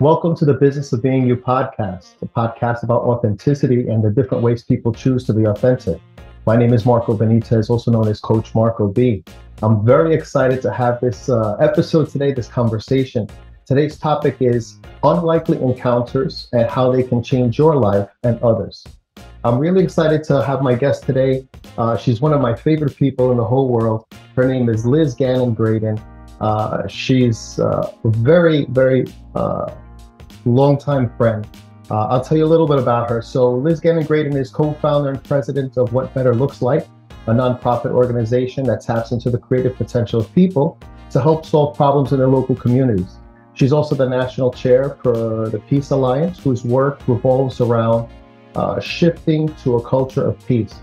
Welcome to the Business of Being You podcast, a podcast about authenticity and the different ways people choose to be authentic. My name is Marco Benitez, also known as Coach Marco B. I'm very excited to have this uh, episode today, this conversation. Today's topic is unlikely encounters and how they can change your life and others. I'm really excited to have my guest today. Uh, she's one of my favorite people in the whole world. Her name is Liz Gannon Gradon. Uh, she's uh, very, very uh, longtime friend. Uh, I'll tell you a little bit about her. So, Liz Gannon Gradon is co founder and president of What Better Looks Like, a nonprofit organization that taps into the creative potential of people to help solve problems in their local communities. She's also the national chair for the Peace Alliance, whose work revolves around uh, shifting to a culture of peace.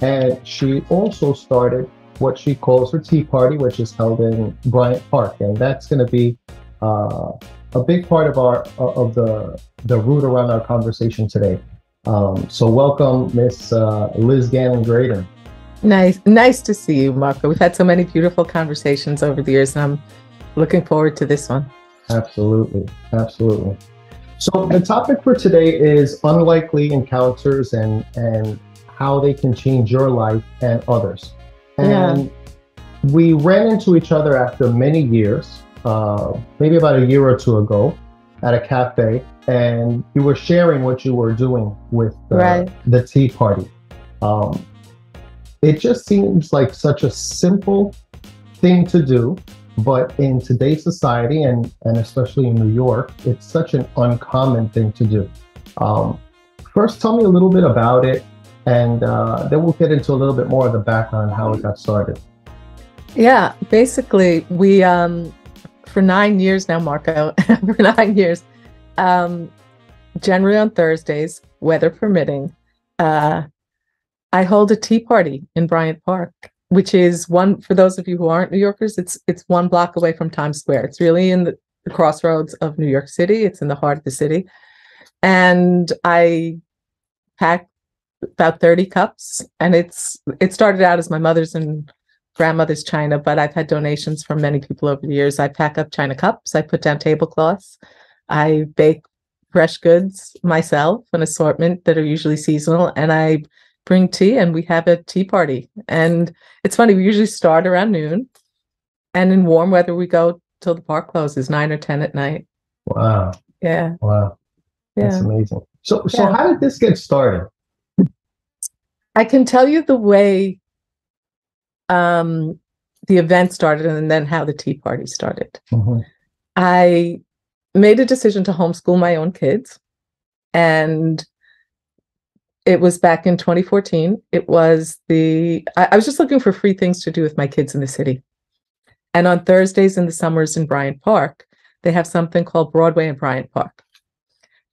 And she also started what she calls her Tea Party, which is held in Bryant Park, and that's going to be uh, a big part of our of the the root around our conversation today. Um, so welcome, Miss uh, Liz Gannon Gradon. Nice, nice to see you, Marco. We've had so many beautiful conversations over the years, and I'm looking forward to this one. Absolutely, absolutely. So the topic for today is unlikely encounters and and how they can change your life and others. And yeah. we ran into each other after many years uh, maybe about a year or two ago at a cafe, and you were sharing what you were doing with the, right. the Tea Party. Um, it just seems like such a simple thing to do, but in today's society and and especially in New York, it's such an uncommon thing to do. Um, first, tell me a little bit about it, and uh, then we'll get into a little bit more of the background how it got started. Yeah, basically, we um, for nine years now, Marco, for nine years, um, generally on Thursdays, weather permitting, uh, I hold a tea party in Bryant Park, which is one for those of you who aren't New Yorkers. It's it's one block away from Times Square. It's really in the, the crossroads of New York City. It's in the heart of the city, and I pack about 30 cups and it's it started out as my mother's and grandmother's china, but I've had donations from many people over the years. I pack up china cups, I put down tablecloths, I bake fresh goods myself, an assortment that are usually seasonal, and I bring tea and we have a tea party. And it's funny, we usually start around noon, and in warm weather, we go till the park closes, nine or 10 at night. Wow. Yeah. Wow. That's yeah. amazing. So, so yeah. how did this get started? I can tell you the way um, the event started and then how the Tea Party started. Mm-hmm. I made a decision to homeschool my own kids. And it was back in 2014. It was the, I, I was just looking for free things to do with my kids in the city. And on Thursdays in the summers in Bryant Park, they have something called Broadway in Bryant Park.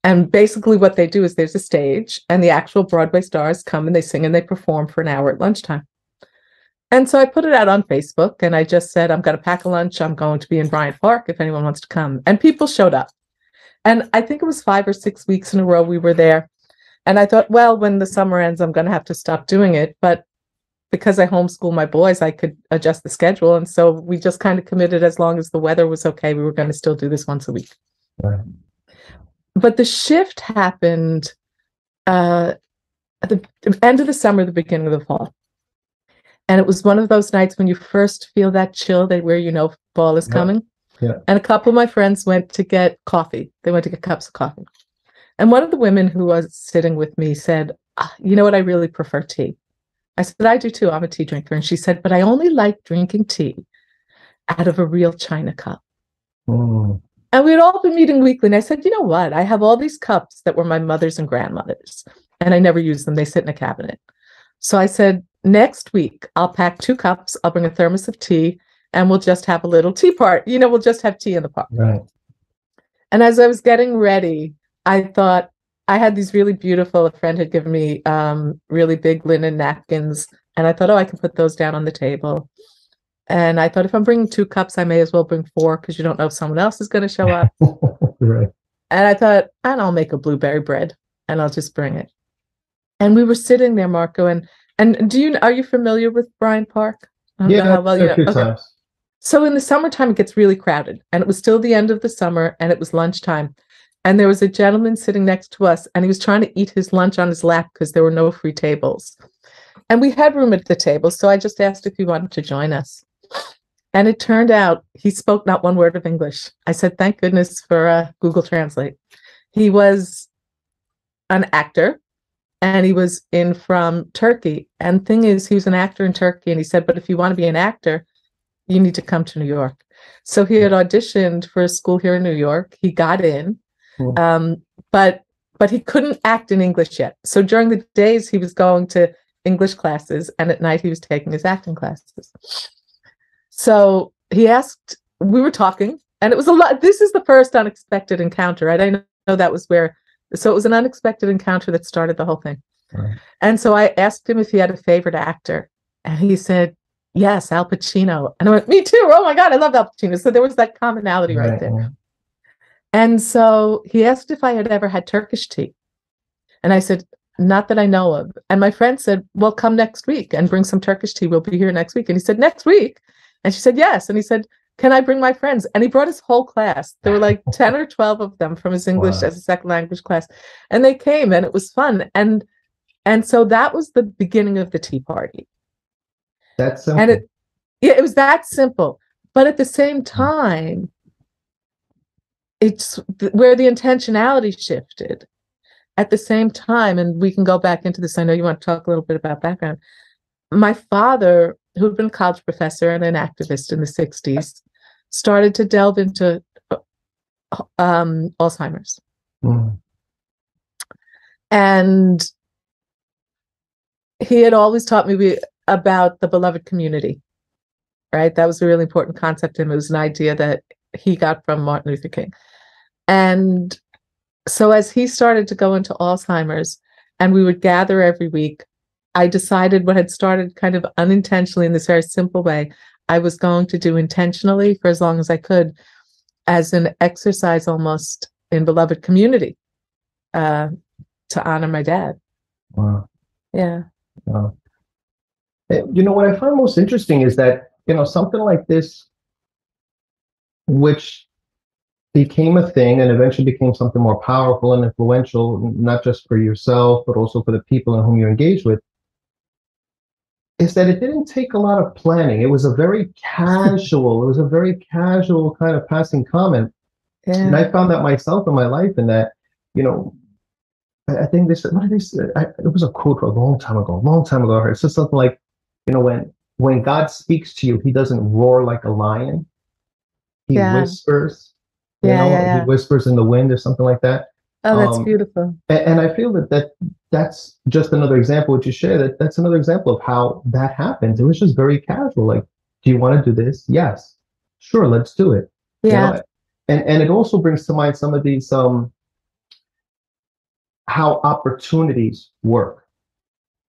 And basically, what they do is there's a stage, and the actual Broadway stars come and they sing and they perform for an hour at lunchtime. And so I put it out on Facebook and I just said, I'm going to pack a lunch. I'm going to be in Bryant Park if anyone wants to come. And people showed up. And I think it was five or six weeks in a row we were there. And I thought, well, when the summer ends, I'm going to have to stop doing it. But because I homeschool my boys, I could adjust the schedule. And so we just kind of committed as long as the weather was okay, we were going to still do this once a week. Right. But the shift happened uh, at the end of the summer, the beginning of the fall. And it was one of those nights when you first feel that chill that where you know fall is coming. Yeah. And a couple of my friends went to get coffee. They went to get cups of coffee. And one of the women who was sitting with me said, ah, You know what? I really prefer tea. I said, I do too. I'm a tea drinker. And she said, But I only like drinking tea out of a real china cup. Mm. And we had all been meeting weekly. And I said, You know what? I have all these cups that were my mother's and grandmother's, and I never use them. They sit in a cabinet. So I said, next week I'll pack two cups, I'll bring a thermos of tea, and we'll just have a little tea part. You know, we'll just have tea in the park. Right. And as I was getting ready, I thought I had these really beautiful, a friend had given me um, really big linen napkins. And I thought, oh, I can put those down on the table. And I thought, if I'm bringing two cups, I may as well bring four because you don't know if someone else is going to show up. right. And I thought, and I'll make a blueberry bread and I'll just bring it. And we were sitting there, Marco, and and do you are you familiar with Bryant Park? yeah, how well you know. Okay. So in the summertime, it gets really crowded, and it was still the end of the summer, and it was lunchtime. and there was a gentleman sitting next to us and he was trying to eat his lunch on his lap because there were no free tables and we had room at the table so i just asked if he wanted to join us and it turned out he spoke not one word of english i said thank goodness for uh, google translate he was an actor and he was in from turkey and thing is he was an actor in turkey and he said but if you want to be an actor you need to come to new york so he had auditioned for a school here in new york he got in Cool. Um, but but he couldn't act in English yet. So during the days he was going to English classes, and at night he was taking his acting classes. So he asked. We were talking, and it was a lot. This is the first unexpected encounter. Right? I know that was where. So it was an unexpected encounter that started the whole thing. Right. And so I asked him if he had a favorite actor, and he said, "Yes, Al Pacino." And I went, "Me too." Oh my god, I love Al Pacino. So there was that commonality right, right there. And so he asked if I had ever had Turkish tea. And I said, not that I know of. And my friend said, well, come next week and bring some Turkish tea. We'll be here next week. And he said, next week? And she said, yes. And he said, can I bring my friends? And he brought his whole class. There were like 10 or 12 of them from his English wow. as a second language class. And they came and it was fun. And and so that was the beginning of the tea party. That's simple. And it yeah, it was that simple. But at the same hmm. time, it's where the intentionality shifted at the same time and we can go back into this i know you want to talk a little bit about background my father who had been a college professor and an activist in the 60s started to delve into uh, um, alzheimer's. Mm. and he had always taught me about the beloved community right? That was a really important concept to him. It was an idea that he got from martin luther king. And so as he started to go into Alzheimer's and we would gather every week, I decided what had started kind of unintentionally in this very simple way, I was going to do intentionally for as long as I could as an exercise almost in beloved community uh, to honor my dad. Wow. Yeah. Wow. Eh, you know, what I find most interesting is that, you know, something like this, which became a thing and eventually became something more powerful and influential, not just for yourself, but also for the people in whom you engage with, is that it didn't take a lot of planning. It was a very casual, it was a very casual kind of passing comment. Yeah. And I found that myself in my life, and that, you know, I, I think this, what did they say? I, it was a quote a long time ago, a long time ago. It says something like, you know, when when God speaks to you, he doesn't roar like a lion. He yeah. whispers you yeah, know, he whispers in the wind or something like that. Oh, that's um, beautiful. And, and, I feel that that that's just another example. What you share that that's another example of how that happens. It was just very casual. Like, do you want to do this? Yes, sure, let's do it. Yeah. You know? And and it also brings to mind some of these um how opportunities work,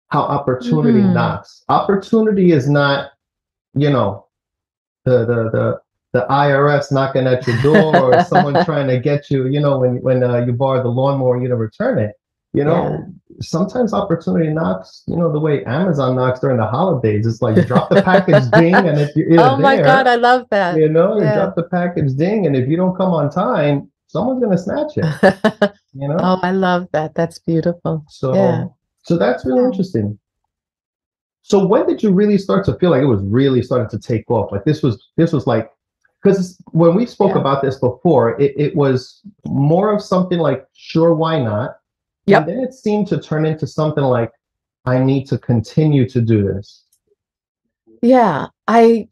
how opportunity mm-hmm. knocks. Opportunity is not, you know, the the the the IRS knocking at your door or someone trying to get you, you know, when when uh, you borrow the lawnmower, you to return it. You know, yeah. sometimes opportunity knocks, you know, the way Amazon knocks during the holidays. It's like drop the package ding and if you're Oh my there, God, I love that. You know, yeah. you drop the package ding and if you don't come on time, someone's gonna snatch it. you know? Oh, I love that. That's beautiful. So yeah. so that's really interesting. So when did you really start to feel like it was really starting to take off? Like this was this was like because when we spoke yeah. about this before, it, it was more of something like, sure, why not? Yeah. And then it seemed to turn into something like, I need to continue to do this. Yeah. I,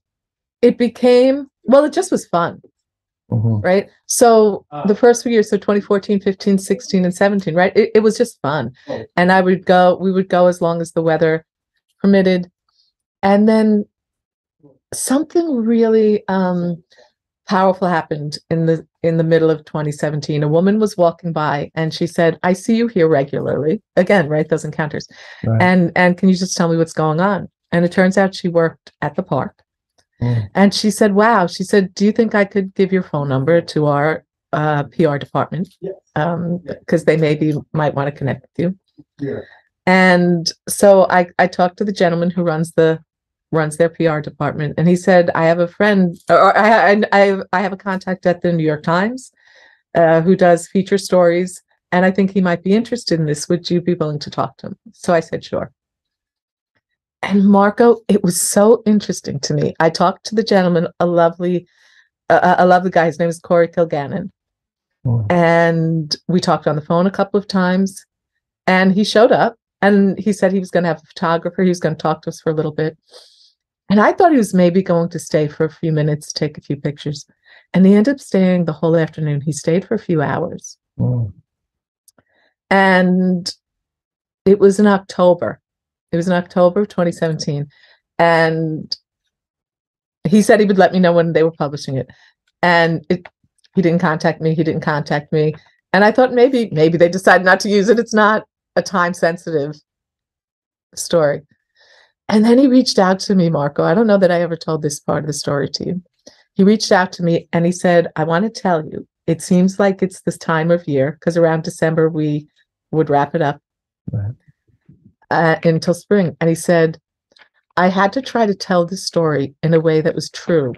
it became, well, it just was fun. Mm-hmm. Right. So uh, the first few years, so 2014, 15, 16, and 17, right? It, it was just fun. Oh. And I would go, we would go as long as the weather permitted. And then something really um, powerful happened in the in the middle of 2017 a woman was walking by and she said i see you here regularly. Again right those encounters. Right. and and can you just tell me what's going on? And it turns out she worked at the park. Mm. and she said wow. She said do you think i could give your phone number to our uh, pr department? Because um, they maybe might want to connect with you. Yeah. and so i i talked to the gentleman who runs the runs their PR department, and he said, "I have a friend, or I I I have, a contact at the New York Times, uh, who does feature stories, and I think he might be interested in this. Would you be willing to talk to him? So I said, sure. And Marco, it was so interesting to me. I talked to the gentleman, a lovely, uh, a lovely guy. His name is Corey Kilgannon, oh. and we talked on the phone a couple of times. And he showed up, and he said he was going to have a photographer. He was going to talk to us for a little bit. And I thought he was maybe going to stay for a few minutes, take a few pictures. And he ended up staying the whole afternoon. He stayed for a few hours. Oh. And it was in October. It was in October of 2017. And he said he would let me know when they were publishing it. And it, he didn't contact me. He didn't contact me. And I thought maybe, maybe they decided not to use it. It's not a time sensitive story. And then he reached out to me, Marco. I don't know that I ever told this part of the story to you. He reached out to me and he said, I want to tell you, it seems like it's this time of year because around December we would wrap it up right. uh, until spring. And he said, I had to try to tell the story in a way that was true,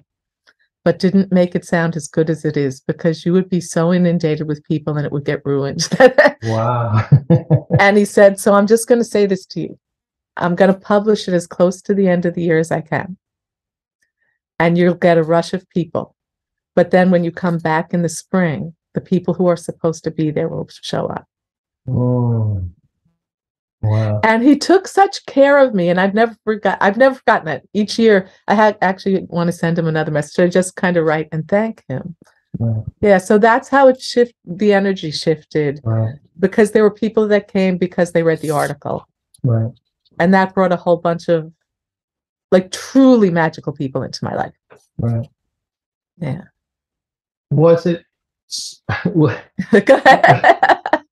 but didn't make it sound as good as it is because you would be so inundated with people and it would get ruined. wow. and he said, So I'm just going to say this to you. I'm going to publish it as close to the end of the year as I can. And you'll get a rush of people. But then when you come back in the spring, the people who are supposed to be there will show up. Oh. Wow. And he took such care of me, and I've never forgot. I've never forgotten that. Each year, I had actually want to send him another message. I just kind of write and thank him. Wow. Yeah, so that's how it shift. The energy shifted wow. because there were people that came because they read the article. Right and that brought a whole bunch of like truly magical people into my life right yeah was it Go ahead.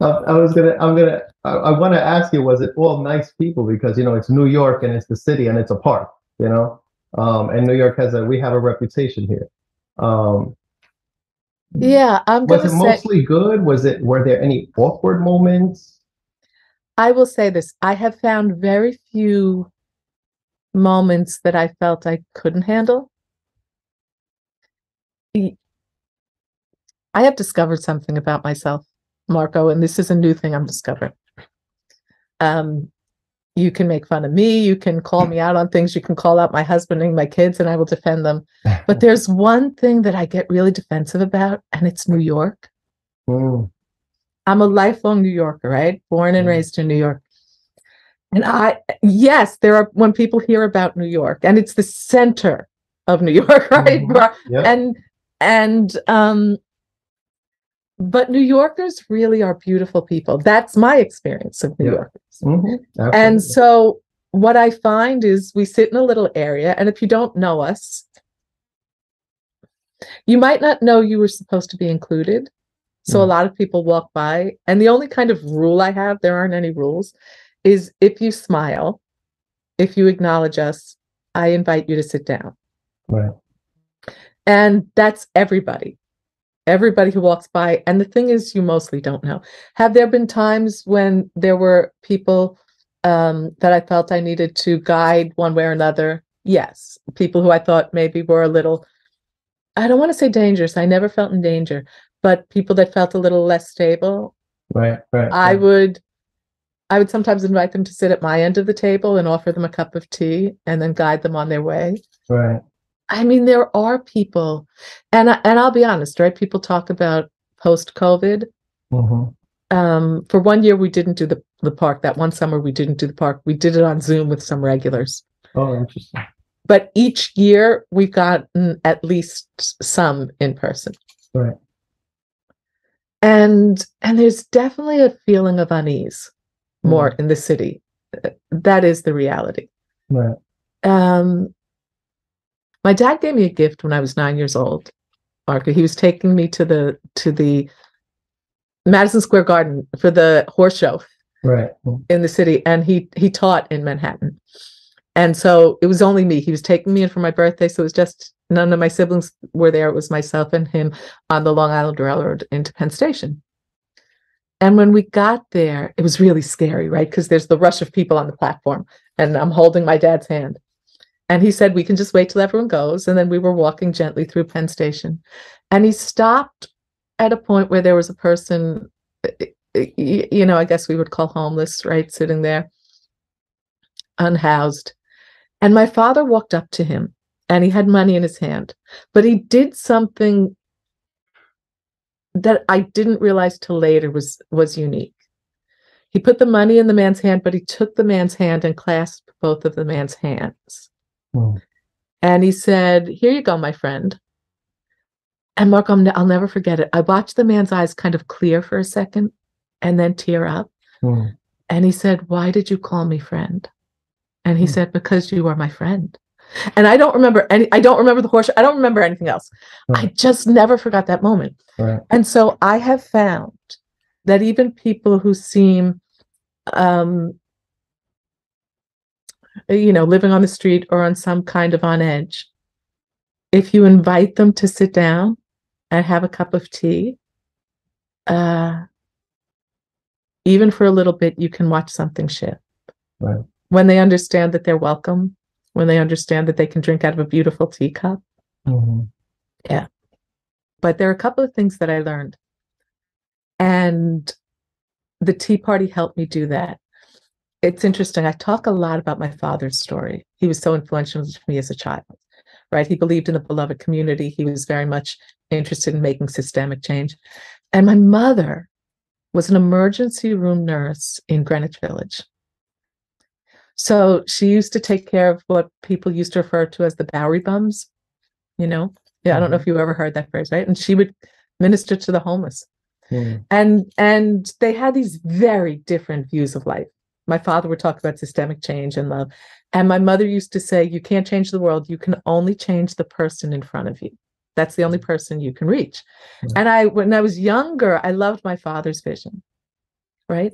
I was gonna, I'm gonna, I, I want to ask you, was it all nice people? Because you know it's New York and it's the city and it's a park, you know, um, and New York has a, we have a reputation here. Um, yeah, I'm. Was it say, mostly good? Was it? Were there any awkward moments? I will say this I have found very few moments that I felt I couldn't handle. I have discovered something about myself, Marco, and this is a new thing I'm discovering. Um, you can make fun of me, you can call me out on things, you can call out my husband and my kids, and I will defend them. But there's one thing that I get really defensive about, and it's New York. I'm a lifelong New Yorker, right? Born and raised in New York. And I, yes, there are when people hear about New York, and it's the center of New York, right? Mm-hmm. Yep. And and um, but New Yorkers really are beautiful people. That's my experience of New yep. Yorkers. Mm-hmm. And so what I find is we sit in a little area, and if you don't know us, you might not know you were supposed to be included. So a lot of people walk by, and the only kind of rule I have, there aren't any rules, is if you smile, if you acknowledge us, I invite you to sit down. Right. And that's everybody, everybody who walks by. And the thing is, you mostly don't know. Have there been times when there were people um, that I felt I needed to guide one way or another? Yes. People who I thought maybe were a little, I don't want to say dangerous. I never felt in danger, but people that felt a little less stable right right i right. would i would sometimes invite them to sit at my end of the table and offer them a cup of tea and then guide them on their way. Right. I mean there are people and and i'll be honest right people talk about post covid mm-hmm. um, for one year we didn't do the, the park. That one summer we didn't do the park. We did it on zoom with some regulars. Oh interesting. But each year we've gotten at least some in person. Right and and there's definitely a feeling of unease more mm. in the city. That is the reality. Right. Um my dad gave me a gift when i was nine years old marco he was taking me to the to the madison square garden for the horse show right. In the city and he he taught in manhattan. And so it was only me. He was taking me in for my birthday so it was just none of my siblings were there. It was myself and him on the Long Island Railroad into Penn Station. And when we got there, it was really scary, right? Because there's the rush of people on the platform, and I'm holding my dad's hand. And he said, We can just wait till everyone goes. And then we were walking gently through Penn Station. And he stopped at a point where there was a person, eh, eh, you know, I guess we would call homeless, right, sitting there, unhoused. And my father walked up to him and he had money in his hand, but he did something that I didn't realize till later was was unique. He put the money in the man's hand, but he took the man's hand and clasped both of the man's hands. Mm. And he said, Here you go, my friend. And Mark, i will never forget it. I watched the man's eyes kind of clear for a second and then tear up. Mm. And he said, Why did you call me friend? And he mm. said, Because you are my friend. And I don't remember any, I don't remember the horse, I don't remember anything else. Right. I just never forgot that moment. Right. And so I have found that even people who seem, um, you know, living on the street or on some kind of on edge, if you invite them to sit down and have a cup of tea, uh, even for a little bit, you can watch something shift. Right. When they understand that they're welcome, when they understand that they can drink out of a beautiful teacup. Mm-hmm. Yeah. But there are a couple of things that I learned. And the Tea Party helped me do that. It's interesting. I talk a lot about my father's story. He was so influential to me as a child, right? He believed in the beloved community. He was very much interested in making systemic change. And my mother was an emergency room nurse in Greenwich Village. So she used to take care of what people used to refer to as the Bowery bums, you know? Yeah, I don't know if mm-hmm. you ever heard that phrase, right? And she would minister to the homeless. Mm. And and they had these very different views of life. My father would talk about systemic change and love. And my mother used to say, you can't change the world, you can only change the person in front of you. That's the only mm. person you can reach. Mm. And I when I was younger, I loved my father's vision. Right?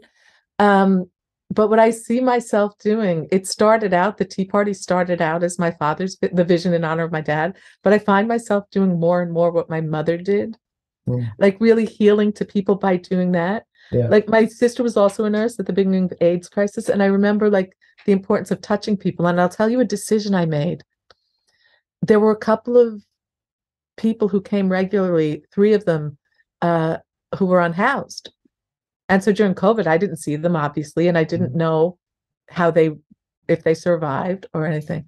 Um, but what I see myself doing, it started out, the Tea Party started out as my father's, the vision in honor of my dad. But I find myself doing more and more what my mother did, mm. like really healing to people by doing that. Yeah. Like my sister was also a nurse at the beginning of the AIDS crisis. And I remember like the importance of touching people. And I'll tell you a decision I made. There were a couple of people who came regularly, three of them uh, who were unhoused and so during COVID, I didn't see them obviously, and I didn't mm-hmm. know how they, if they survived or anything.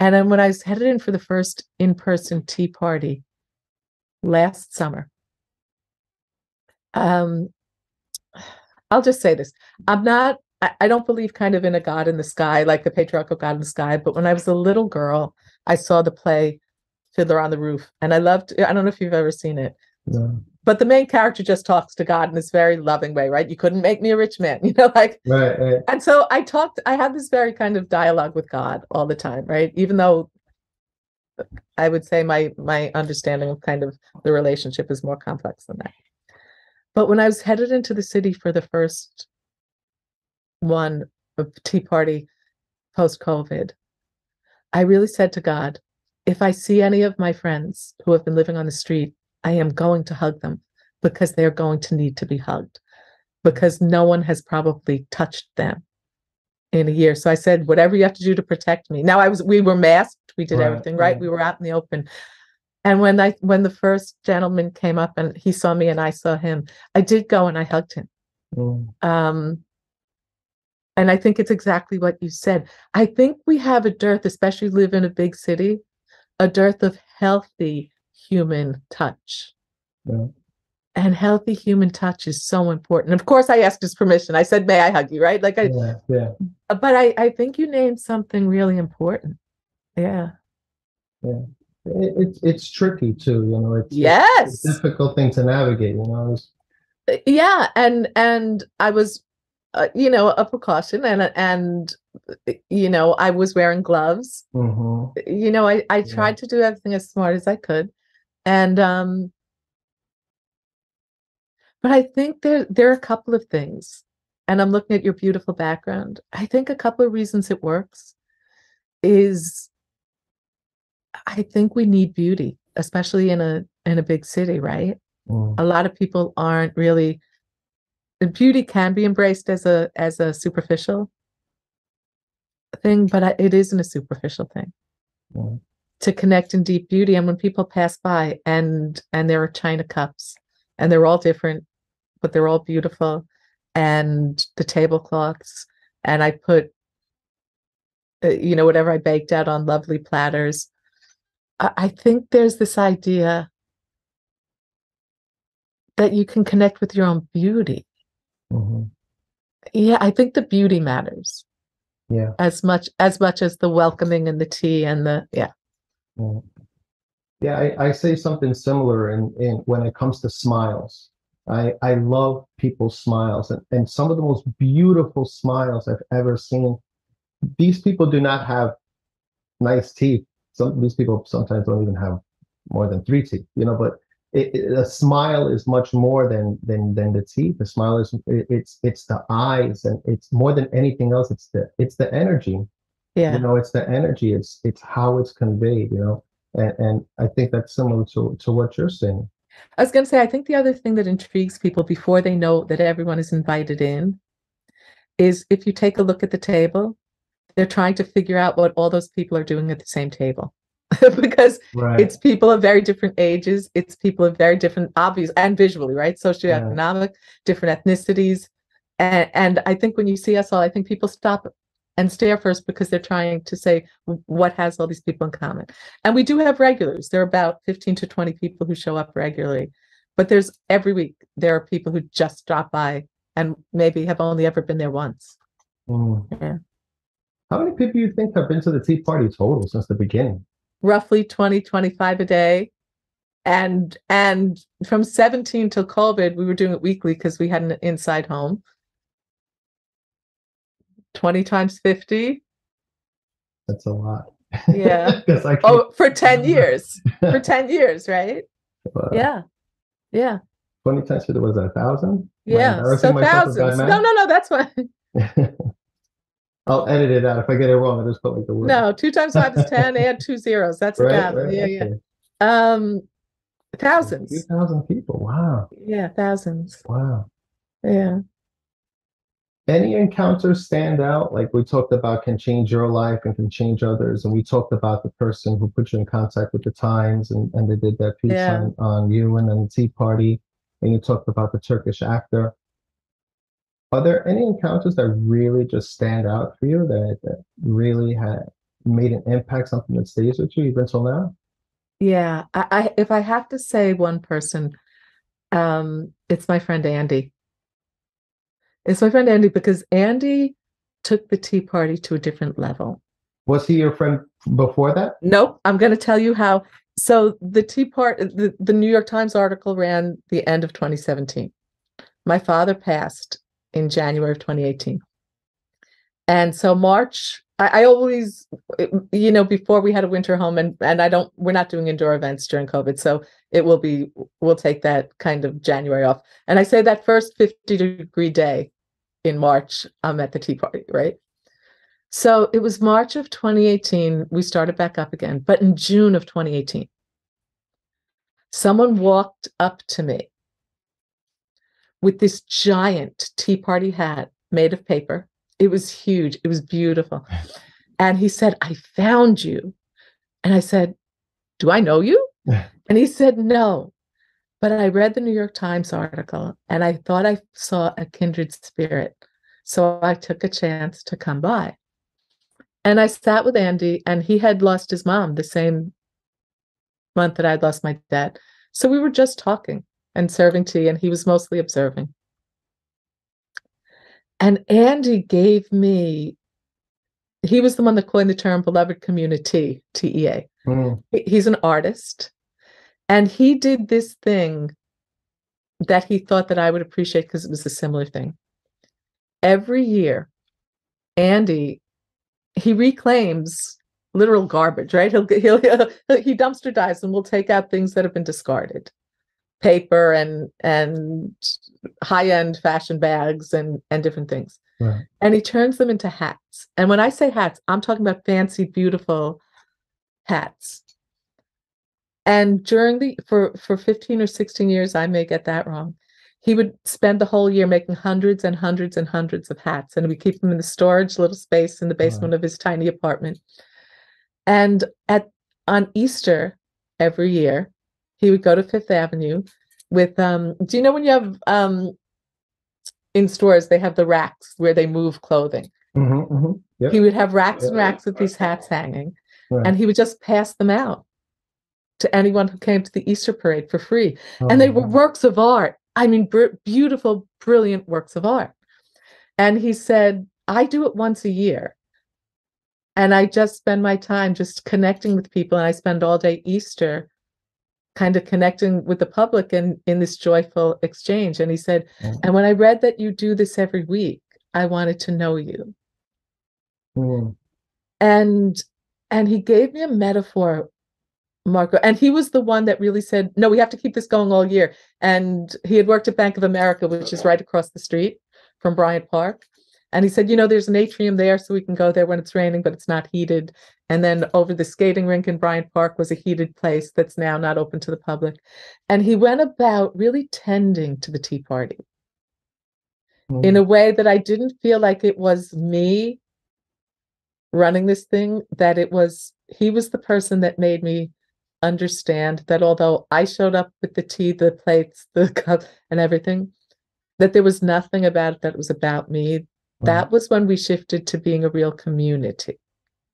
And then when I was headed in for the first in person tea party last summer, um, I'll just say this I'm not, I, I don't believe kind of in a God in the sky, like the patriarchal God in the sky. But when I was a little girl, I saw the play Fiddler on the Roof, and I loved, I don't know if you've ever seen it. No but the main character just talks to God in this very loving way, right? You couldn't make me a rich man, you know, like right, right. And so I talked, I had this very kind of dialogue with God all the time, right? Even though I would say my my understanding of kind of the relationship is more complex than that. But when I was headed into the city for the first one of Tea Party post COVID, I really said to God, if I see any of my friends who have been living on the street I am going to hug them because they're going to need to be hugged because no one has probably touched them in a year. So I said, whatever you have to do to protect me. Now I was, we were masked, we did right, everything right. right. We were out in the open. And when I, when the first gentleman came up and he saw me and I saw him, I did go and I hugged him. Mm. Um, and I think it's exactly what you said. I think we have a dearth, especially live in a big city, a dearth of healthy human touch. Yeah. And healthy human touch is so important. Of course, I asked his permission. I said, "May I hug you?" Right? Like I, yeah, yeah. But I, I think you named something really important. Yeah. Yeah. It, it's it's tricky too. You know, it's yes, it's difficult thing to navigate. You know. Uh, yeah, and and I was, uh, you know, a precaution, and and you know, I was wearing gloves. Mm-hmm. You know, I I tried yeah. to do everything as smart as I could and um but i think there there are a couple of things and i'm looking at your beautiful background. I think a couple of reasons it works is i think we need beauty especially in a in a big city right? Mm. a lot of people aren't really beauty can be embraced as a as a superficial thing but it isn't a superficial thing. Mm to connect in deep beauty and when people pass by and and there are china cups and they're all different, but they're all beautiful. And the tablecloths, and I put, uh, you know, whatever I baked out on lovely platters. I, I think there's this idea that you can connect with your own beauty. Mm-hmm. Yeah, I think the beauty matters. Yeah. As much as much as the welcoming and the tea and the yeah. Mm. Yeah, I, I say something similar in, in when it comes to smiles. I, I love people's smiles and, and some of the most beautiful smiles I've ever seen. These people do not have nice teeth. Some these people sometimes don't even have more than three teeth, you know, but it, it, a smile is much more than than than the teeth. The smile is it, it's it's the eyes, and it's more than anything else. It's the it's the energy. Yeah, you know, it's the energy. It's it's how it's conveyed. You know, and and I think that's similar to to what you're saying. I was going to say, I think the other thing that intrigues people before they know that everyone is invited in is if you take a look at the table, they're trying to figure out what all those people are doing at the same table. because right. it's people of very different ages, it's people of very different obvious and visually, right? Socioeconomic, yeah. different ethnicities. And, and I think when you see us all, I think people stop and stare first because they're trying to say what has all these people in common. And we do have regulars. There are about 15 to 20 people who show up regularly. But there's every week there are people who just drop by and maybe have only ever been there once. Mm. Yeah. How many people do you think have been to the Tea Party total since the beginning? roughly 20 25 a day and and from 17 till covid we were doing it weekly because we had an inside home 20 times 50 that's a lot yeah oh for 10 years for 10 years right wow. yeah yeah 20 times 50 was that a thousand yeah so thousands no no no that's fine I'll edit it out if I get it wrong. I just put like the word. No, two times five is ten. and two zeros. That's right, a right, yeah, okay. yeah. Um, thousands. Two thousand people. Wow. Yeah, thousands. Wow. Yeah. Any encounters stand out? Like we talked about, can change your life and can change others, and we talked about the person who put you in contact with the Times, and and they did that piece yeah. on, on you, and then the Tea Party, and you talked about the Turkish actor are there any encounters that really just stand out for you that, that really had made an impact, something that stays with you even till now? Yeah, I, I if I have to say one person, um, it's my friend Andy. It's my friend Andy because Andy took the Tea Party to a different level. Was he your friend before that? Nope. I'm going to tell you how. So the Tea Party, the, the New York Times article ran the end of 2017. My father passed in January of 2018. And so March, I, I, always, you know, before we had a winter home and and I don't, we're not doing indoor events during COVID, so it will be, we'll take that kind of January off. And I say that first 50 degree day in March, I'm at the Tea Party, right? So it was March of 2018, we started back up again, but in June of 2018, someone walked up to me with this giant Tea Party hat made of paper. It was huge, it was beautiful. And he said, I found you. And I said, Do I know you? and he said, No. But I read the New York Times article and I thought I saw a kindred spirit. So I took a chance to come by. And I sat with Andy, and he had lost his mom the same month that I'd lost my dad. So we were just talking and serving tea, and he was mostly observing. And Andy gave me, he was the one that coined the term beloved community, TEA. Mm. He's an artist. And he did this thing that he thought that I would appreciate because it was a similar thing. Every year, Andy, he reclaims literal garbage, right? He'll, he'll, he'll he dumpster dives and will take out things that have been discarded paper and and high-end fashion bags and and different things right. and he turns them into hats and when i say hats i'm talking about fancy beautiful hats and during the for for 15 or 16 years i may get that wrong he would spend the whole year making hundreds and hundreds and hundreds of hats and we keep them in the storage little space in the basement of his tiny apartment and at on easter every year he would go to Fifth Avenue with um do you know when you have um in stores they have the racks where they move clothing Mm-hmm, mm-hmm. Yep. he would have racks and racks with these hats hanging Right. and he would just pass them out to anyone who came to the easter parade for free and they Oh, were wow. works of art i mean br- beautiful brilliant works of art and he said i do it once a year and i just spend my time just connecting with people and i spend all day easter kind of connecting with the public and in this joyful exchange and he said Mm. and when i read that you do this every week i wanted to know you Mm. and and he gave me a metaphor marco and he was the one that really said no we have to keep this going all year. And he had worked at bank of america which is right across the street from bryant park. And he said you know there's an atrium there so we can go there when it's raining but it's not heated. And then over the skating rink in bryant park was a heated place that's now not open to the public. And he went about really tending to the tea party in Mm. a way that I didn't feel like it was me running this thing, that it was he was the person that made me understand that although I showed up with the tea, the plates, the cup, and everything, that there was nothing about it that was about me. That was when we shifted to being a real community.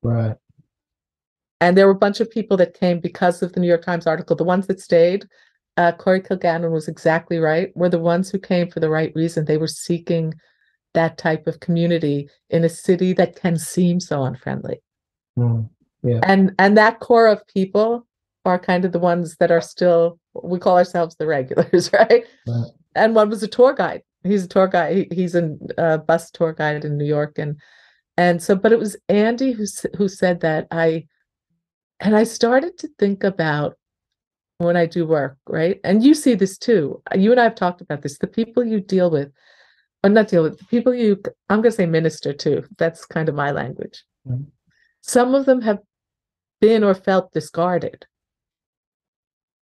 right. And there were a bunch of people that came because of the New York Times article. The ones that stayed, uh, Corey Kilgannon was exactly right, were the ones who came for the right reason. They were seeking that type of community in a city that can seem so unfriendly. Mm. And and that core of people are kind of the ones that are still we call ourselves the regulars, right? Right. And one was a tour guide. He's a tour guide. He, he's a uh, bus tour guide in New York, and and so, but it was Andy who who said that I, and I started to think about when I do work, right? And you see this too. You and I have talked about this. The people you deal with, or not deal with, the people you I'm going to say minister to. That's kind of my language. Mhm. Some of them have been or felt discarded,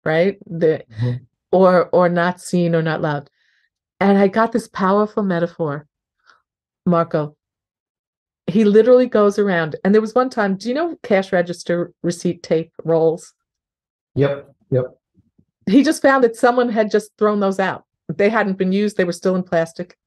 right? The Mhm. or or not seen or not loved. And I got this powerful metaphor, Marco. He literally goes around, and there was one time. Do you know cash register receipt tape rolls? Yep. Yep. He just found that someone had just thrown those out. They hadn't been used. They were still in plastic.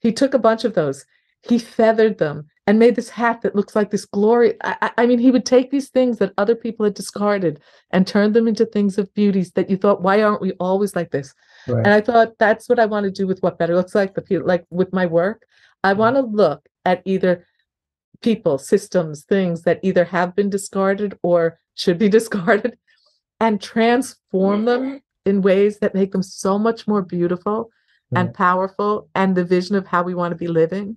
He took a bunch of those. He feathered them and made this hat that looks like this glory. I, I- mean, he would take these things that other people had discarded and turn them into things of beauties that you thought, why aren't we always like this? Right. And I thought that's what I want to do with what better looks like. The people, like with my work, I mm-hmm. want to look at either people, systems, things that either have been discarded or should be discarded, and transform them mm-hmm. in ways that make them so much more beautiful and powerful, and the vision of how we want to be living.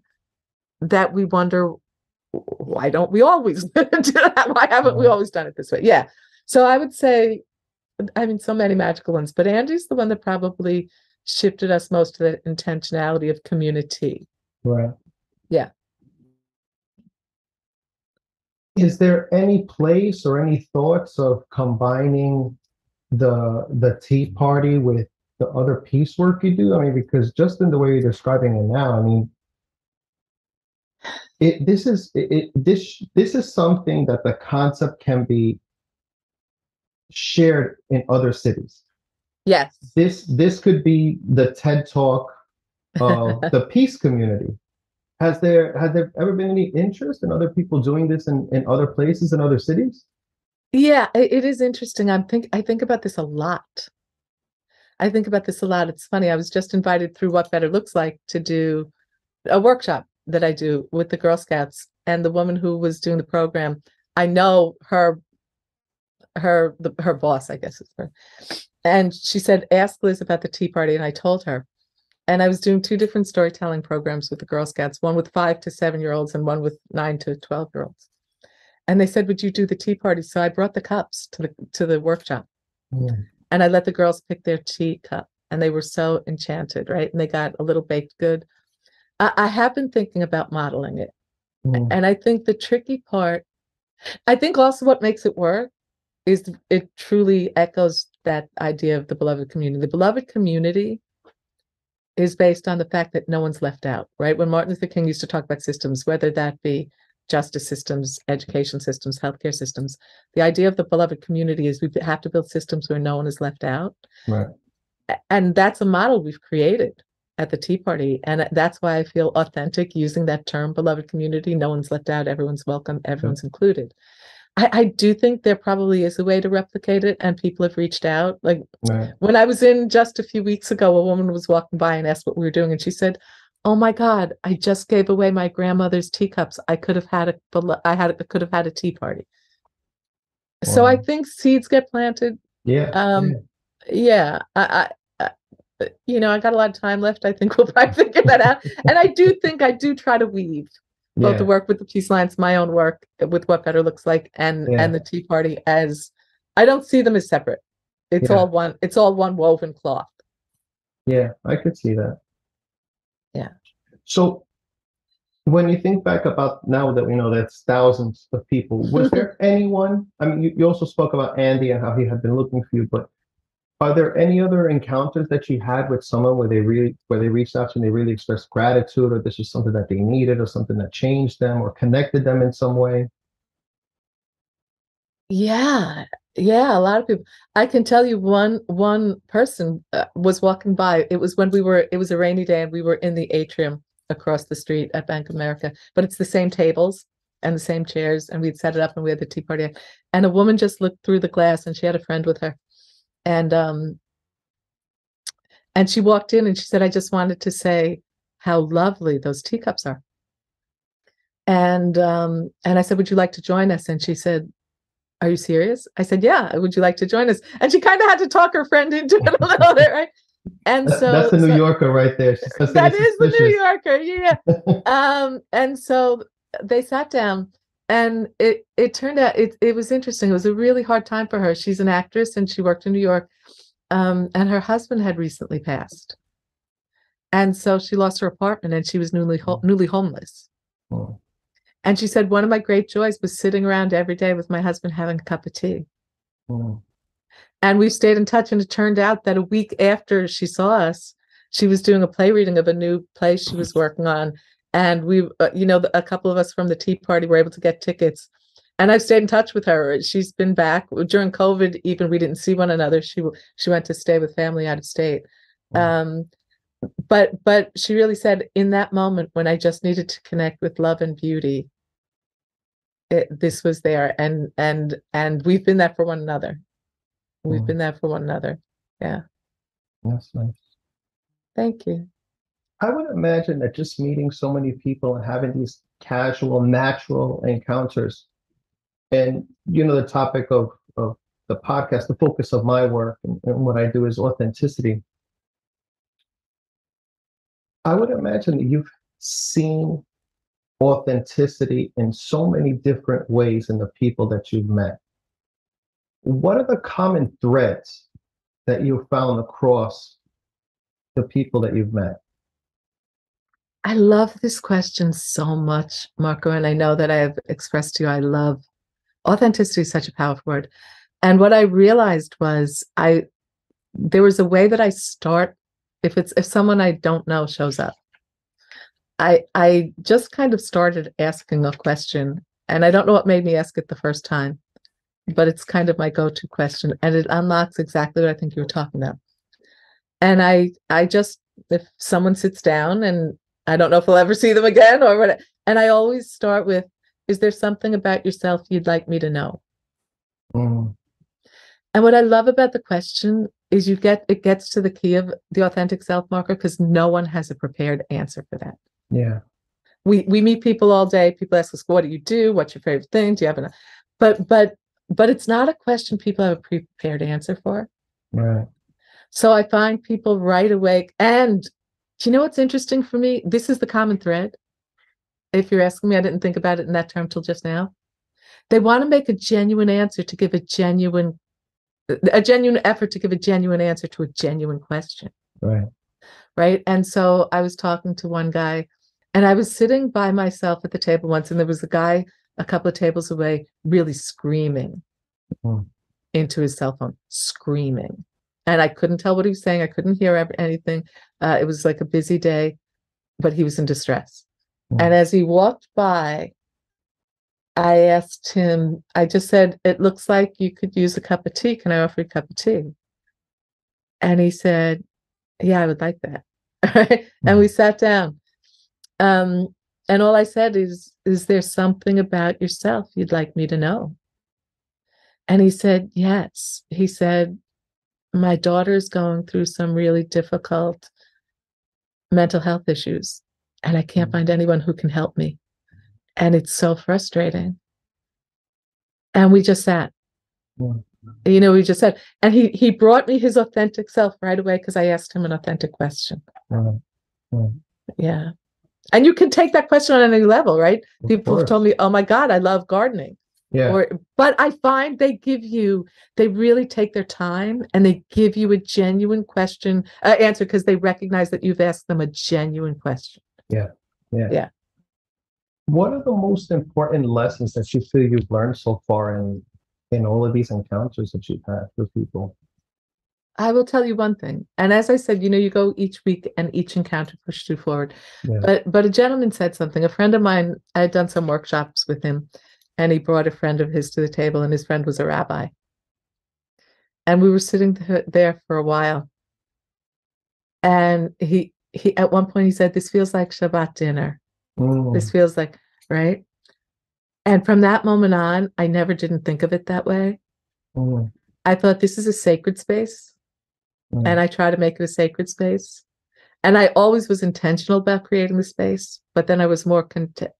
That we wonder, why don't we always do that? Why haven't we mm-hmm. always done it this way? Yeah. So I would say I mean, so many magical ones, but Andy's the one that probably shifted us most to the intentionality of community. Right. Yeah. Is there any place or any thoughts of combining the the tea party with the other peace work you do? I mean, because just in the way you're describing it now, I mean, it this is it, it this this is something that the concept can be shared in other cities. Yes. This this could be the TED talk of the peace community. Has there has there ever been any interest in other people doing this in, in other places in other cities? Yeah, i- it is interesting. I'm think I think about this a lot. I think about this a lot. It's funny. I was just invited through What Better Looks Like to do a workshop that I do with the Girl Scouts, and the woman who was doing the program, I know her, her the, her boss, I guess is her, and she said, "Ask Liz about the Tea Party," and I told her, and I was doing two different storytelling programs with the Girl Scouts, one with five to seven year olds and one with nine to twelve year olds. And they said, "Would you do the tea party?" So I brought the cups to the to the workshop, mm. and I let the girls pick their tea cup, and they were so enchanted, right? And they got a little baked good. I, I have been thinking about modeling it, Mm, and I think the tricky part, I think also what makes it work is it truly echoes that idea of the beloved community. The beloved community is based on the fact that no one's left out, right? When Martin Luther King used to talk about systems, whether that be justice systems, education systems, healthcare systems, the idea of the beloved community is we have to build systems where no one is left out. Right. and that's a model we've created at the tea party and that's why i feel authentic using that term beloved community. No one's left out. Everyone's welcome. Everyone's mm-hmm. included. I, I, do think there probably is a way to replicate it and people have reached out. Like when i was in just a few weeks ago a woman was walking by and asked what we were doing and she said oh my god i just gave away my grandmother's teacups. I could have had a i had a, could have had a tea party. Wow. so i think seeds get planted. Yeah um yeah, yeah I, you know, I got a lot of time left. I think we'll probably figure that out. and I do think I do try to weave both yeah. the work with the Peace Alliance, my own work with what better looks like, and yeah. and the Tea Party as I don't see them as separate. It's yeah. all one. It's all one woven cloth. Yeah, I could see that. Yeah. So when you think back about now that we know that's thousands of people, was there anyone? I mean, you, you also spoke about Andy and how he had been looking for you, but are there any other encounters that you had with someone where they really where they reached out to you and they really expressed gratitude or this is something that they needed or something that changed them or connected them in some way? Yeah yeah a lot of people i can tell you one one person uh, was walking by. It was when we were it was a rainy day and we were in the atrium across the street at bank of america but it's the same tables and the same chairs and we'd set it up and we had the tea party. And a woman just looked through the glass and she had a friend with her and um and she walked in and she said i just wanted to say how lovely those teacups are. And um and i said would you like to join us? And she said are you serious? I said yeah would you like to join us? And she kind of had to talk her friend into it a little bit right? And so that's the new so, yorker right there. That is the new yorker yeah. Um and so they sat down and it it turned out it it was interesting. It was a really hard time for her. She's an actress and she worked in New York, um, and her husband had recently passed, and so she lost her apartment and she was newly ho- newly homeless. Oh. And she said one of my great joys was sitting around every day with my husband having a cup of tea. Oh. And we stayed in touch, and it turned out that a week after she saw us, she was doing a play reading of a new play she was working on and we uh, you know a couple of us from the tea party were able to get tickets. And i've stayed in touch with her. She's been back. During covid even we didn't see one another. She she went to stay with family out of state. Wow. um but but she really said in that moment when i just needed to connect with love and beauty it, this was there. And and and we've been there for one another. We've been there for one another. Yeah. That's nice. Thank you I would imagine that just meeting so many people and having these casual, natural encounters, and you know, the topic of of the podcast, the focus of my work and, and what I do is authenticity. I would imagine that you've seen authenticity in so many different ways in the people that you've met. What are the common threads that you've found across the people that you've met? I love this question so much, Marco. And I know that I have expressed to you, I love authenticity is such a powerful word. And what I realized was I there was a way that I start if it's if someone I don't know shows up. I I just kind of started asking a question and I don't know what made me ask it the first time, but it's kind of my go-to question and it unlocks exactly what I think you were talking about. And I I just if someone sits down and I don't know if we'll ever see them again or what. And I always start with, is there something about yourself you'd like me to know? Mm. And what I love about the question is you get it gets to the key of the authentic self Marco because no one has a prepared answer for that. Yeah. We we meet people all day. People ask us, what do you do? What's your favorite thing? Do you have a but but but it's not a question people have a prepared answer for. Right. So I find people right away and you know what's interesting for me? This is the common thread. If you're asking me, I didn't think about it in that term till just now. They want to make a genuine answer to give a genuine, a genuine effort to give a genuine answer to a genuine question. Right. Right. And so I was talking to one guy and I was sitting by myself at the table once, and there was a guy a couple of tables away really screaming mm-hmm. into his cell phone, screaming and I couldn't tell what he was saying. I couldn't hear anything. Uh, it was like a busy day, but he was in distress. Mm. And as he walked by, I asked him, I just said, It looks like you could use a cup of tea. Can I offer you a cup of tea? And he said, yeah, I would like that. and we sat down. Um, and all I said is, is there something about yourself you'd like me to know? And he said, yes. He said, my daughter's going through some really difficult mental health issues, and I can't mm. find anyone who can help me. And it's so frustrating. And we just sat. Yeah. You know, we just said, and he he brought me his authentic self right away because I asked him an authentic question. Yeah. yeah. And you can take that question on any level, right? Of People course. have told me, "Oh my God, I love gardening." Yeah. Or, but I find they give you, they really take their time and they give you a genuine question uh, answer because they recognize that you've asked them a genuine question. Yeah. Yeah. Yeah. What are the most important lessons that you feel you've learned so far in in all of these encounters that you've had with people? I will tell you one thing. And as I said, you know, you go each week and each encounter pushes you forward. Yeah. But but a gentleman said something. A friend of mine, I had done some workshops with him, and he brought a friend of his to the table, and his friend was a rabbi. And we were sitting there for a while. And he he at one point he said, This feels like Shabbat dinner. Mm. This feels like right. And from that moment on, I never didn't think of it that way. Mm. I thought this is a sacred space mm. and I try to make it a sacred space. And I always was intentional about creating the space, but then I was more content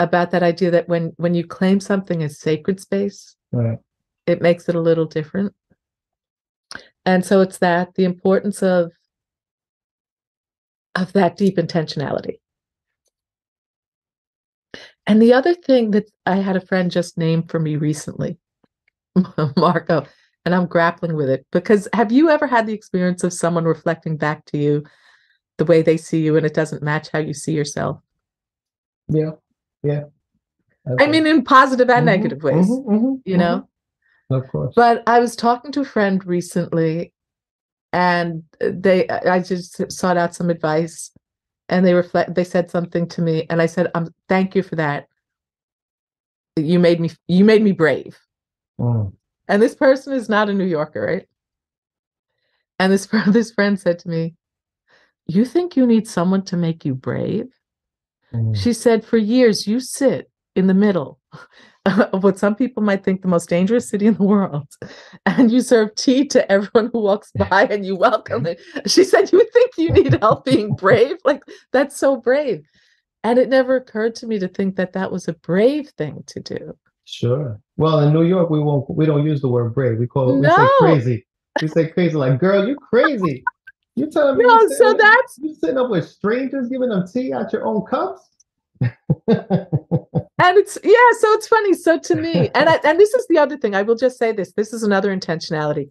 about that idea that when when you claim something as sacred space, right. it makes it a little different. And so it's that the importance of of that deep intentionality. And the other thing that I had a friend just name for me recently, Marco, and I'm grappling with it because have you ever had the experience of someone reflecting back to you the way they see you and it doesn't match how you see yourself? Yeah. Yeah. I mean, in positive and mm-hmm, negative ways, mm-hmm, mm-hmm, you know? Mm-hmm. Of course. But I was talking to a friend recently and they, I just sought out some advice and they reflect, they said something to me and I said, um, thank you for that. You made me, you made me brave. Mm. And this person is not a New Yorker, right? And this this friend said to me, "You think you need someone to make you brave?" Mm. She said, "For years you sit in the middle of what some people might think the most dangerous city in the world, and you serve tea to everyone who walks by, and you welcome it." She said, "You think you need help being brave? Like that's so brave." And it never occurred to me to think that that was a brave thing to do. Sure. Well, in New York, we won't. We don't use the word brave. We call it. No. We say crazy. We say crazy. Like, girl, you crazy. You telling me? No. So that's you sitting up with strangers, giving them tea out your own cups. and it's yeah. So it's funny. So to me, and I, and this is the other thing. I will just say this. This is another intentionality,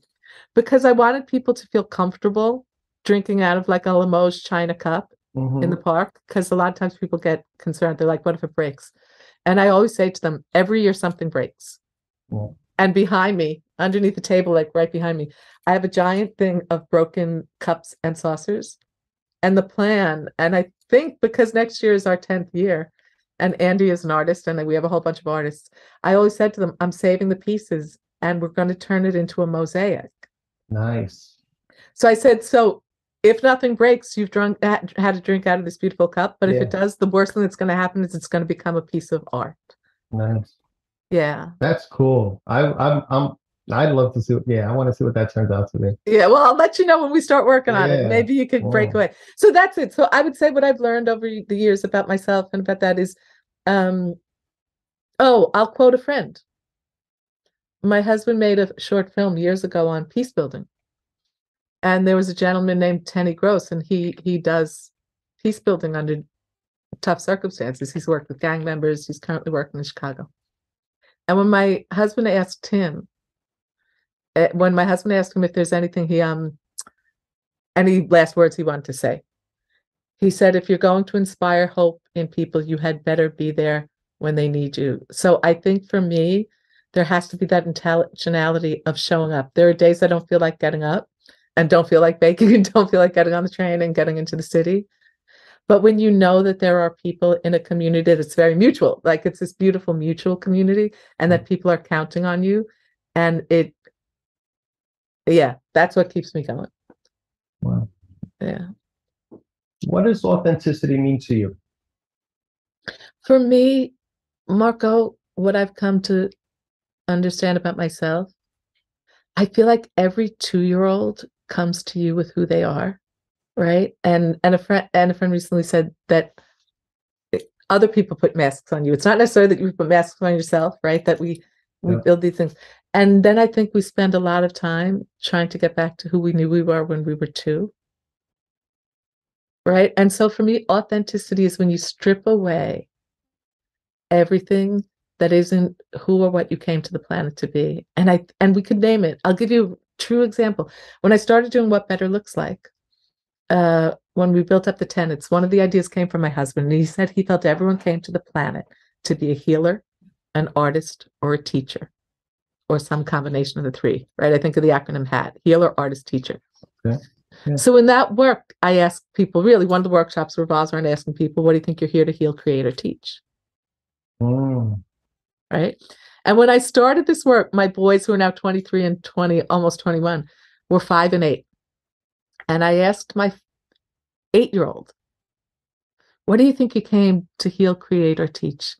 because I wanted people to feel comfortable drinking out of like a Limoges China cup mm-hmm. in the park. Because a lot of times people get concerned. They're like, "What if it breaks?" And I always say to them, every year something breaks. Yeah. And behind me, underneath the table, like right behind me, I have a giant thing of broken cups and saucers. And the plan, and I think because next year is our 10th year, and Andy is an artist, and we have a whole bunch of artists, I always said to them, I'm saving the pieces and we're going to turn it into a mosaic. Nice. So I said, so if nothing breaks, you've drunk had a drink out of this beautiful cup. But if it does, the worst thing that's going to happen is it's going to become a piece of art. Nice. Yeah. That's cool. I, I'm, I'm, I'd love to see. What, yeah, I want to see what that turns out to be. Yeah, well, I'll let you know when we start working on it. Maybe you could break away. So that's it. So I would say what I've learned over the years about myself and about that is, um, oh, I'll quote a friend. My husband made a short film years ago on peace building, and there was a gentleman named Teny Gross, and he he does peace building under tough circumstances. He's worked with gang members. He's currently working in Chicago. And when my husband asked him, eh, when my husband asked him if there's anything he um any last words he wanted to say, he said, "If you're going to inspire hope in people, you had better be there when they need you." So I think for me, there has to be that intentionality of showing up. There are days I don't feel like getting up and don't feel like baking and don't feel like getting on the train and getting into the city. But when you know that there are people in a community that's very mutual, like it's this beautiful mutual community, and that mm. people are counting on you, and it, yeah, that's what keeps me going. Wow. Yeah. Yeah. What does authenticity mean to you? For me, Marco, what I've come to understand about myself, I feel like every two year old comes to you with who they are, right? And and a friend and a friend recently said that other people put masks on you. It's not necessarily that you put masks on yourself, right? That we we yeah. build these things. And then I think we spend a lot of time trying to get back to who we knew we were when we were two. Right. And so for me, authenticity is when you strip away everything that isn't who or what you came to the planet to be. And I and we could name it. I'll give you a true example. When I started doing what better looks like, uh, when we built up the tenets, one of the ideas came from my husband, and he said he felt everyone came to the planet to be a healer, an artist, or a teacher, or some combination of the three. Right? I think of the acronym HAT: healer, artist, teacher. Okay. Yeah. So in that work, I ask people really one of the workshops revolves around asking people, what do you think you're here to heal, create, or teach? Mm. Right. And when I started this work, my boys who are now 23 and 20, almost 21, were five and eight. And I asked my eight year old, What do you think you came to heal, create, or teach?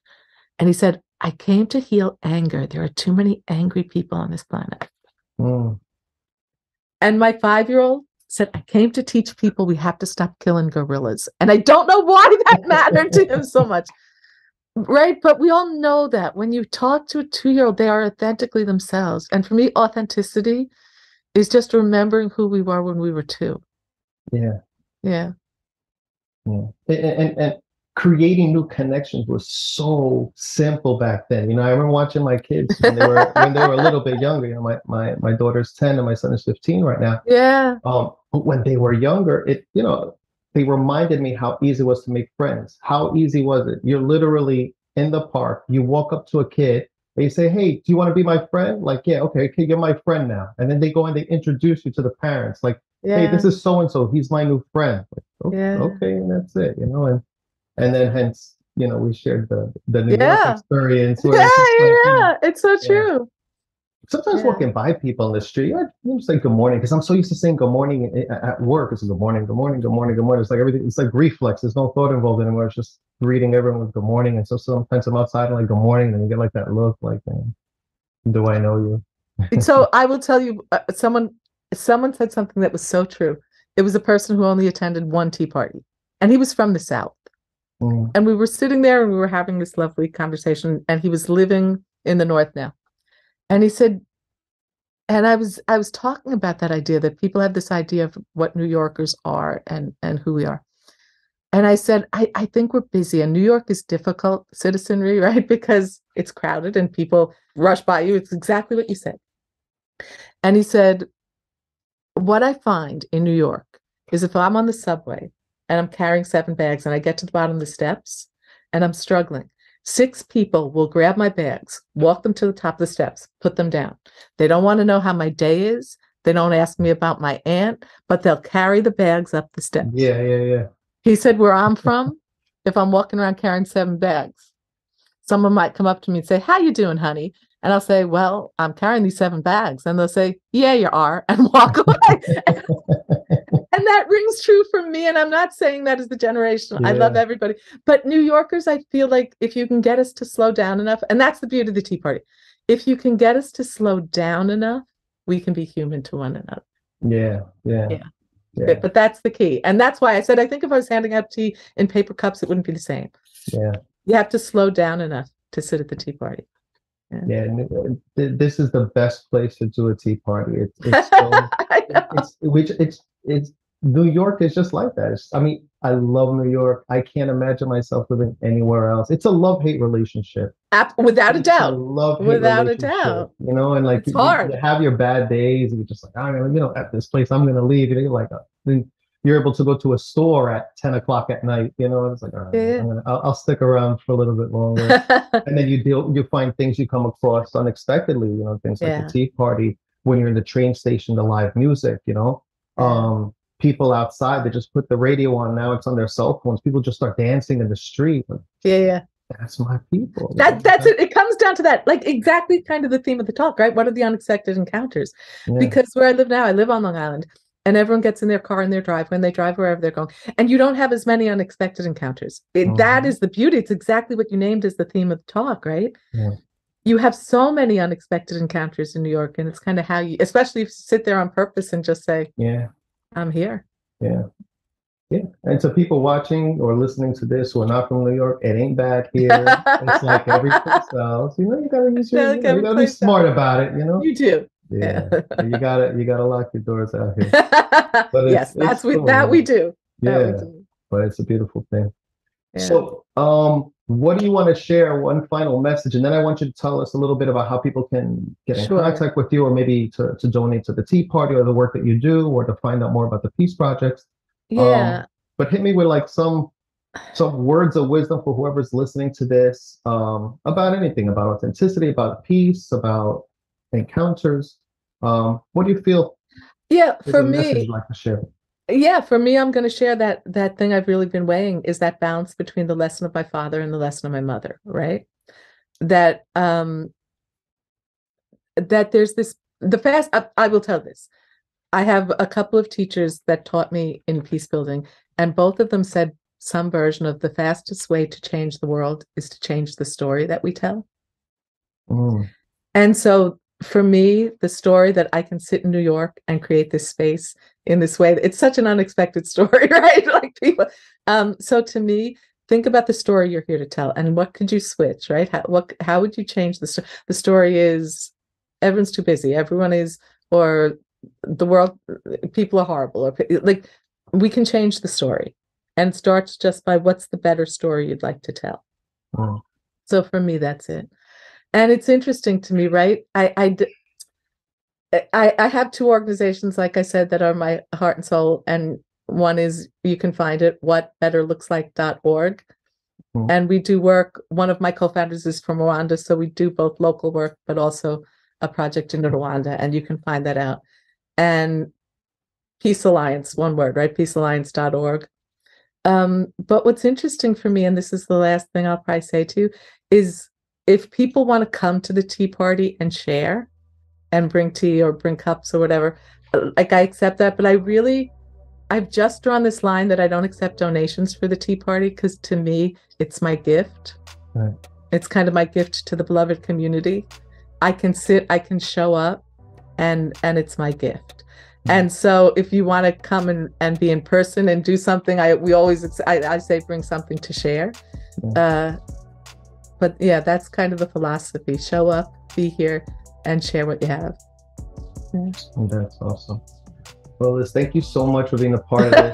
And he said, I came to heal anger. There are too many angry people on this planet. Mm. And my five year old said, I came to teach people we have to stop killing gorillas. And I don't know why that mattered to him so much. Right. But we all know that when you talk to a two year old, they are authentically themselves. And for me, authenticity is just remembering who we were when we were two. Yeah. Yeah. Yeah. And, and, and creating new connections was so simple back then. You know, I remember watching my kids when they were when they were a little bit younger. You know, my my my daughter's 10 and my son is 15 right now. Yeah. Um, but when they were younger, it you know, they reminded me how easy it was to make friends. How easy was it? You're literally in the park, you walk up to a kid, they say, Hey, do you want to be my friend? Like, yeah, okay, okay, you're my friend now. And then they go and they introduce you to the parents, like, yeah. hey, this is so and so, he's my new friend. Like, okay, yeah. okay, and that's it, you know, and and then hence, you know, we shared the the New yeah. York experience. yeah, yeah, hmm, yeah, it's so true sometimes walking by people in the street, I just say good morning because I'm so used to saying good morning eh, at work. It's good morning, good morning, good morning, good morning. It's like everything. It's like reflex. There's no thought involved anymore. It's just greeting everyone with good morning. And so sometimes I'm outside and like good morning, and you get like that look, like, do I know you? so I will tell you, uh, someone someone said something that was so true. It was a person who only attended one tea party, and he was from the south. Mm. And we were sitting there and we were having this lovely conversation, and he was living in the north now and he said and i was i was talking about that idea that people have this idea of what new yorkers are and and who we are and i said i i think we're busy and new york is difficult citizenry right because it's crowded and people rush by you it's exactly what you said and he said what i find in new york is if i'm on the subway and i'm carrying seven bags and i get to the bottom of the steps and i'm struggling Six people will grab my bags, walk them to the top of the steps, put them down. They don't want to know how my day is. They don't ask me about my aunt, but they'll carry the bags up the steps. Yeah, yeah, yeah. He said, Where I'm from, if I'm walking around carrying seven bags, someone might come up to me and say, How you doing, honey? And I'll say, Well, I'm carrying these seven bags. And they'll say, Yeah, you are, and walk away. and that rings true for me. And I'm not saying that as the generation. Yeah. I love everybody. But New Yorkers, I feel like if you can get us to slow down enough, and that's the beauty of the Tea Party. If you can get us to slow down enough, we can be human to one another. Yeah. Yeah. Yeah. Yeah. But, but that's the key. And that's why I said I think if I was handing out tea in paper cups, it wouldn't be the same. Yeah. You have to slow down enough to sit at the tea party. Yeah, yeah uh, this is the best place to do a tea party. It's, it's, so, it's which it's it's New York is just like that. It's, I mean, I love New York. I can't imagine myself living anywhere else. It's a love hate relationship. without a doubt. love without a doubt. You know, and like it's you, hard. You have your bad days, and you're just like, I'm gonna, you know, at this place, I'm gonna leave. You're like, uh, you're able to go to a store at 10 o'clock at night. You know, it's like, all right, yeah. gonna, I'll, I'll, stick around for a little bit longer. and then you deal, you find things you come across unexpectedly. You know, things like yeah. the tea party when you're in the train station, the live music. You know. Um, people outside that just put the radio on. Now it's on their cell phones. People just start dancing in the street. Yeah, yeah. That's my people. That that's it. It comes down to that, like exactly kind of the theme of the talk, right? What are the unexpected encounters? Yeah. Because where I live now, I live on Long Island, and everyone gets in their car in their drive when they drive wherever they're going and you don't have as many unexpected encounters it, mm-hmm. that is the beauty it's exactly what you named as the theme of the talk right yeah. you have so many unexpected encounters in new york and it's kind of how you especially if you sit there on purpose and just say yeah i'm here yeah yeah, and to people watching or listening to this who are not from New York, it ain't bad here. it's like every place else. You know, you gotta use your, you, gotta be smart about it. You know, you do. Yeah, you gotta you gotta lock your doors out here. But yes, that's we, that we do. Yeah, we do. but it's a beautiful thing. Yeah. So, um, what do you want to share? One final message, and then I want you to tell us a little bit about how people can get in sure. contact with you, or maybe to to donate to the Tea Party or the work that you do, or to find out more about the Peace Projects. Yeah. Um, but hit me with like some some words of wisdom for whoever's listening to this um, about anything, about authenticity, about peace, about encounters. Um, what do you feel? Yeah, for me, like to share? Yeah, for me, I'm going to share that that thing I've really been weighing is that balance between the lesson of my father and the lesson of my mother, right? That um that there's this the fast I, I will tell this I have a couple of teachers that taught me in peace building, and both of them said some version of the fastest way to change the world is to change the story that we tell. Mm. And so for me, the story that I can sit in New York and create this space in this way, it's such an unexpected story, right? like people. Um, so to me, think about the story you're here to tell and what could you switch, right? How, what, how would you change the story? The story is everyone's too busy. Everyone is, or the world people are horrible or like we can change the story and starts just by what's the better story you'd like to tell oh. so for me that's it and it's interesting to me right I, I I, I have two organizations, like I said, that are my heart and soul. And one is you can find it whatbetterlookslike.org. Mm-hmm. And we do work. One of my co-founders is from Rwanda, so we do both local work, but also a project in Rwanda, and you can find that out and Peace Alliance, one word, right? Peacealliance.org. Um, but what's interesting for me, and this is the last thing I'll probably say to you, is if people want to come to the tea party and share and bring tea or bring cups or whatever, like I accept that. But I really, I've just drawn this line that I don't accept donations for the tea party because to me, it's my gift. Right. It's kind of my gift to the beloved community. I can sit, I can show up, and and it's my gift mm-hmm. and so if you want to come and, and be in person and do something i we always i, I say bring something to share mm-hmm. uh, but yeah that's kind of the philosophy show up be here and share what you have yeah. that's awesome well, Liz, thank you so much for being a part of this.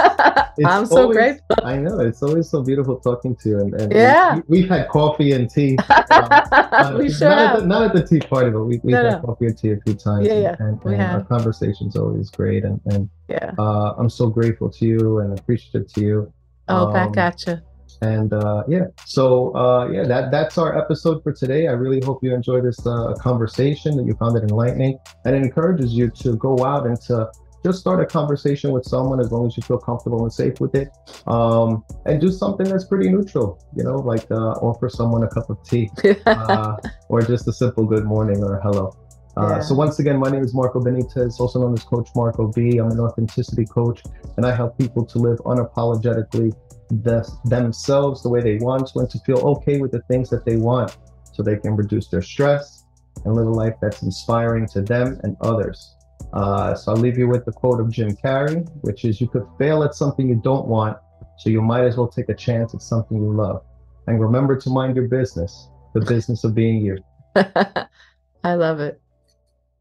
I'm so always, grateful. I know it's always so beautiful talking to you, and, and yeah, we, have had coffee and tea. Um, we sure not, at the, not at the tea party, but we, we've no, had no. coffee and tea a few times. Yeah, yeah, and, and, and our conversation's always great, and and yeah, uh, I'm so grateful to you and appreciative to you. Oh, um, back at you. And uh, yeah, so uh, yeah, that that's our episode for today. I really hope you enjoyed this uh, conversation, that you found it enlightening, and it encourages you to go out and to just start a conversation with someone as long as you feel comfortable and safe with it um, and do something that's pretty neutral you know like uh, offer someone a cup of tea uh, or just a simple good morning or hello uh, yeah. So once again, my name is Marco Benitez, also known as Coach Marco B. I'm an authenticity coach, and I help people to live unapologetically the, themselves the way they want to, to feel okay with the things that they want, so they can reduce their stress and live a life that's inspiring to them and others. Uh, so I'll leave you with the quote of Jim Carrey, which is You could fail at something you don't want, so you might as well take a chance at something you love. And remember to mind your business, the business of being you. I love it.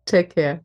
Take care.